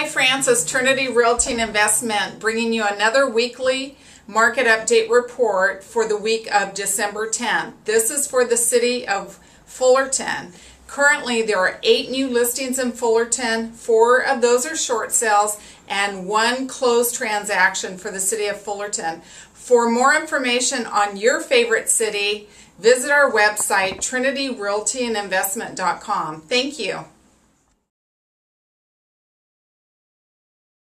Hi, Frances, Trinity Realty and Investment, bringing you another weekly market update report for the week of December 10th. This is for the city of Fullerton. Currently, there are eight new listings in Fullerton. Four of those are short sales and one closed transaction for the city of Fullerton. For more information on your favorite city, visit our website, trinityrealtyandinvestment.com. Thank you.